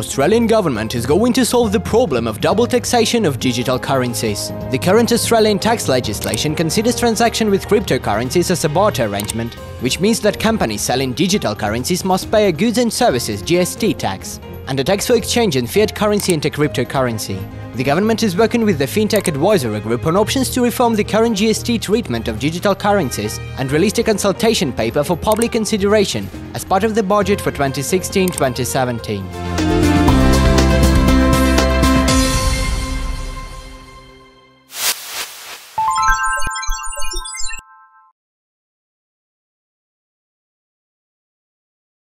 Australian government is going to solve the problem of double taxation of digital currencies. The current Australian tax legislation considers transaction with cryptocurrencies as a barter arrangement, which means that companies selling digital currencies must pay a goods and services GST tax and a tax for exchange in fiat currency into cryptocurrency. The government is working with the FinTech Advisory Group on options to reform the current GST treatment of digital currencies and released a consultation paper for public consideration as part of the budget for 2016-2017.